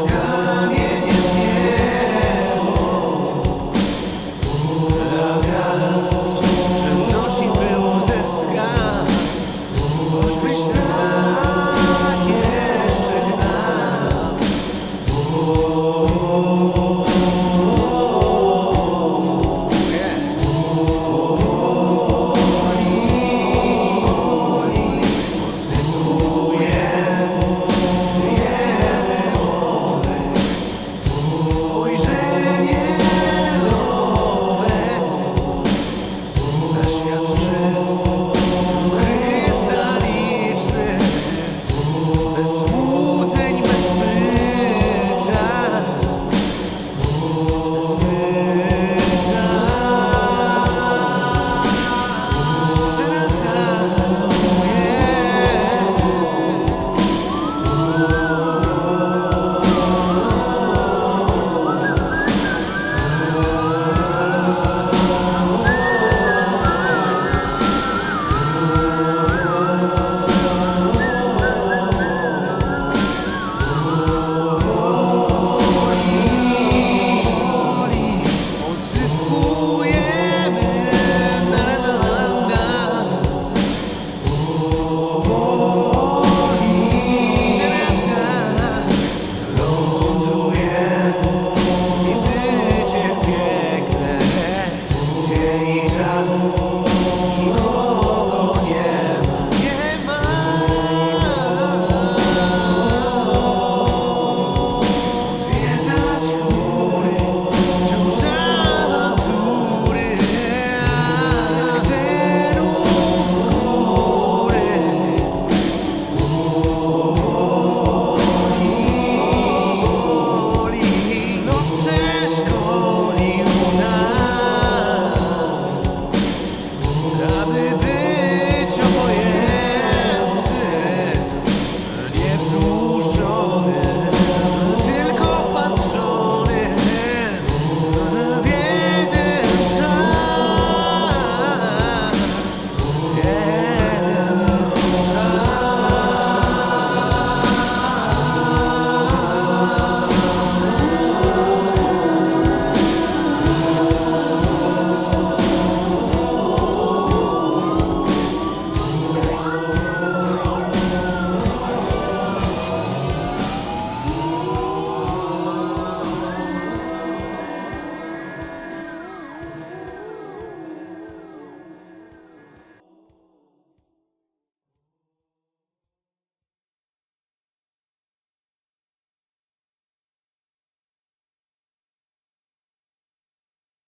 buscar. 我。Let's go.